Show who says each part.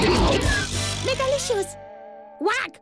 Speaker 1: Megalicious! Wag!